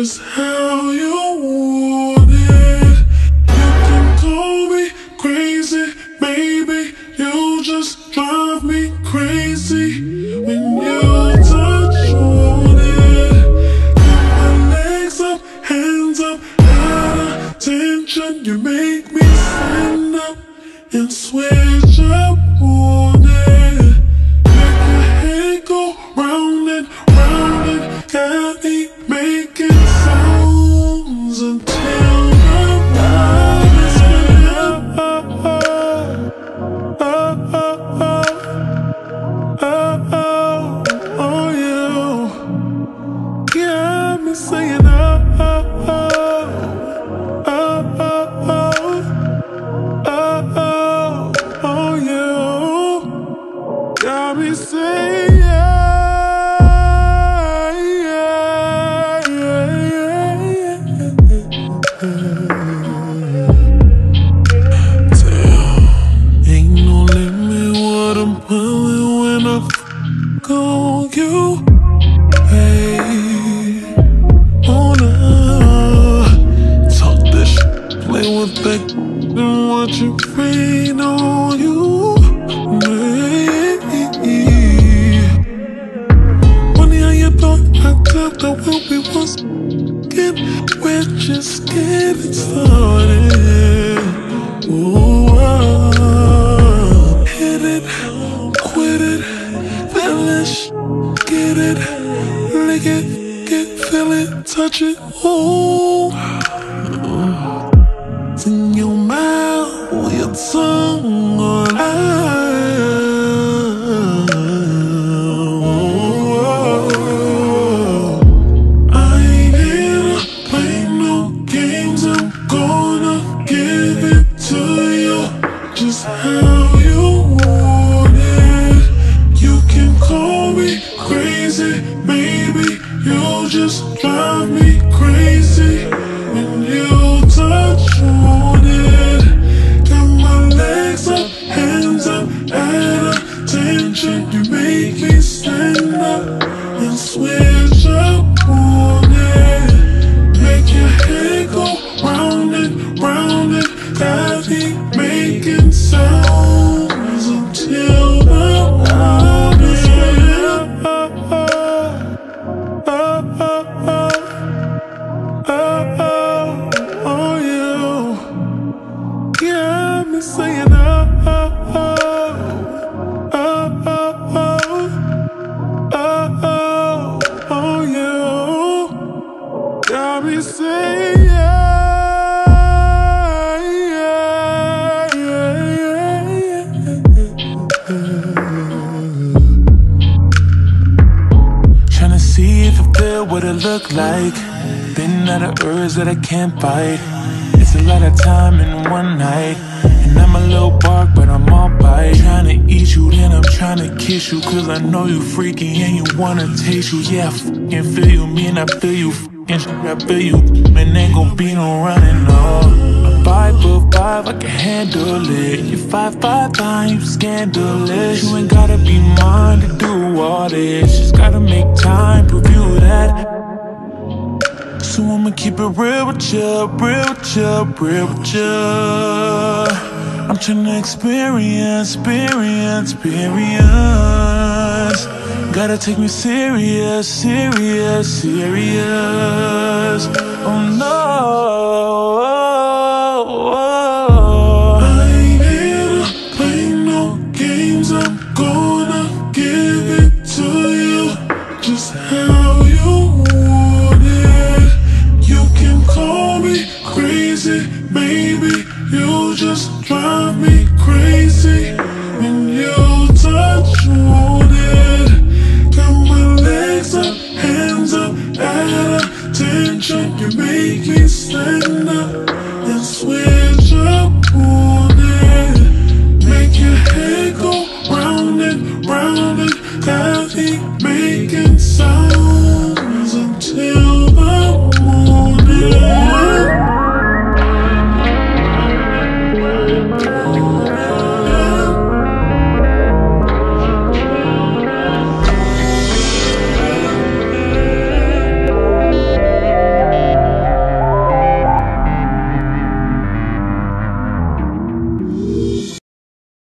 Just how you you, hey. Oh, no. Talk this shit, play with that, watch it rain call me crazy, maybe you just what it look like. Been out of urge that I can't fight. It's a lot of time in one night. And I'm a little bark, but I'm all bite. Trying to eat you, then I'm trying to kiss you. Cause I know you freaky and you wanna taste you. Yeah, I fucking feel you, me and I feel you. Shit, I feel you. Man, ain't gon' be no running, no. Five, five, you scandalous. You ain't gotta be mine to do all this. Just gotta make time, prove you that. So I'ma keep it real with ya, real with ya, real with you. want an experience, experience, experience. Gotta take me serious, serious, serious. Oh no. I'm gonna give it to you just how you want it. You can call me crazy, baby. You just drive me crazy. And you